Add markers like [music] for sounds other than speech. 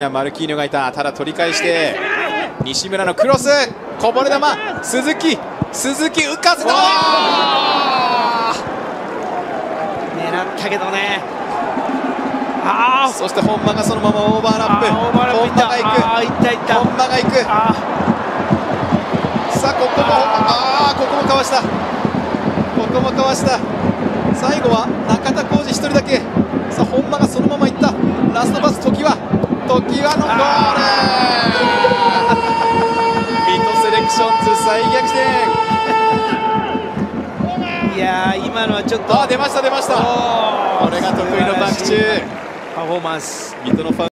マルキーニョがいた。ただ取り返して西村のクロス。こぼれ球。鈴木。鈴木浮かせた。狙ったけどね。あそして本間がそのままオーバーラップ。本間が行く。あーいったいった。本間が行く。あさあここもああここもかわした。ここもかわした。最後は中田浩二一人だけ。さあ本間がそのまま行った。ラストパス時は時はのゴール。[laughs] ミトセレクションズ再逆転。ー [laughs] いやー今のはちょっと。あー出ました出ました。これが得意のバック中。パフォーマンス。水戸のファウル